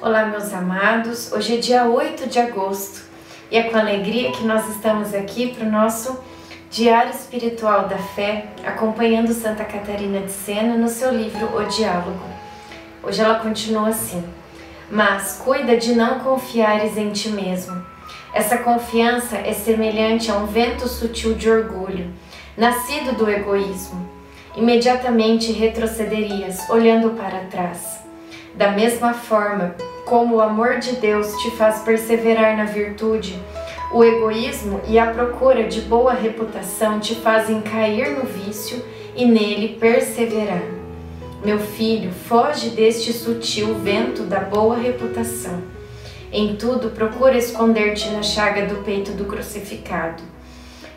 Olá, meus amados. Hoje é dia 8 de agosto e é com alegria que nós estamos aqui para o nosso Diário Espiritual da Fé, acompanhando Santa Catarina de Sena no seu livro O Diálogo. Hoje ela continua assim: Mas cuida de não confiares em ti mesmo. Essa confiança é semelhante a um vento sutil de orgulho, nascido do egoísmo. Imediatamente retrocederias, olhando para trás. Da mesma forma como o amor de Deus te faz perseverar na virtude, o egoísmo e a procura de boa reputação te fazem cair no vício e nele perseverar. Meu filho, foge deste sutil vento da boa reputação. Em tudo, procura esconder-te na chaga do peito do crucificado.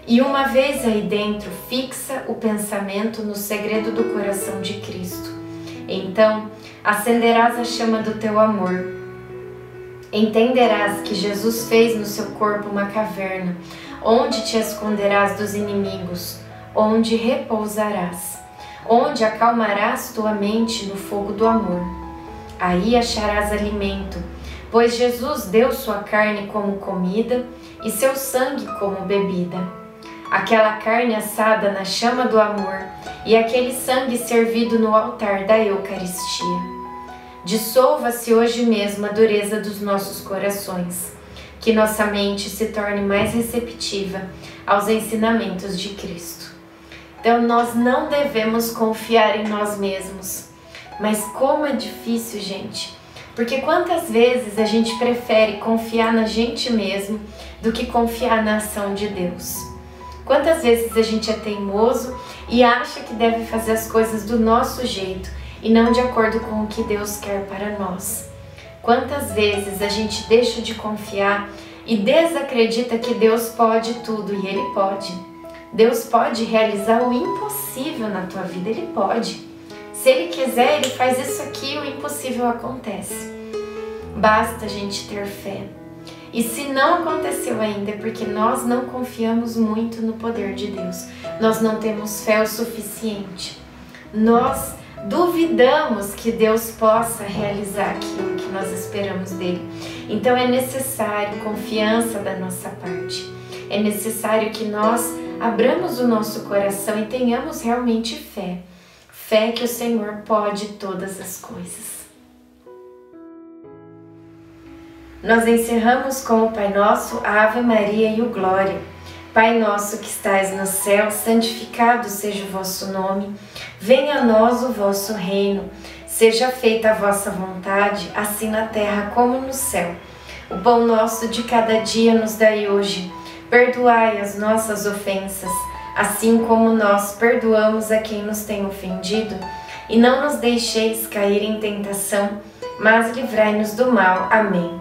E uma vez aí dentro, fixa o pensamento no segredo do coração de Cristo. Então, acenderás a chama do teu amor. Entenderás que Jesus fez no seu corpo uma caverna, onde te esconderás dos inimigos, onde repousarás, onde acalmarás tua mente no fogo do amor. Aí acharás alimento, pois Jesus deu sua carne como comida e seu sangue como bebida. Aquela carne assada na chama do amor e aquele sangue servido no altar da Eucaristia. Dissolva-se hoje mesmo a dureza dos nossos corações, que nossa mente se torne mais receptiva aos ensinamentos de Cristo. Então, nós não devemos confiar em nós mesmos. Mas como é difícil, gente. Porque quantas vezes a gente prefere confiar na gente mesmo do que confiar na ação de Deus? Quantas vezes a gente é teimoso e acha que deve fazer as coisas do nosso jeito e não de acordo com o que Deus quer para nós? Quantas vezes a gente deixa de confiar e desacredita que Deus pode tudo e Ele pode? Deus pode realizar o impossível na tua vida, Ele pode. Se Ele quiser, Ele faz isso aqui e o impossível acontece. Basta a gente ter fé. E se não aconteceu ainda, é porque nós não confiamos muito no poder de Deus. Nós não temos fé o suficiente. Nós duvidamos que Deus possa realizar aquilo que nós esperamos dele. Então é necessário confiança da nossa parte. É necessário que nós abramos o nosso coração e tenhamos realmente fé. Fé que o Senhor pode todas as coisas. Nós encerramos com o Pai Nosso, a Ave Maria e o Glória. Pai nosso que estais no céu, santificado seja o vosso nome. Venha a nós o vosso reino. Seja feita a vossa vontade, assim na terra como no céu. O pão nosso de cada dia nos dai hoje. Perdoai as nossas ofensas, assim como nós perdoamos a quem nos tem ofendido. E não nos deixeis cair em tentação, mas livrai-nos do mal. Amém.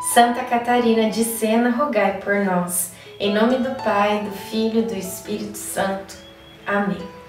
Santa Catarina de Sena, rogai por nós. Em nome do Pai, do Filho e do Espírito Santo. Amém.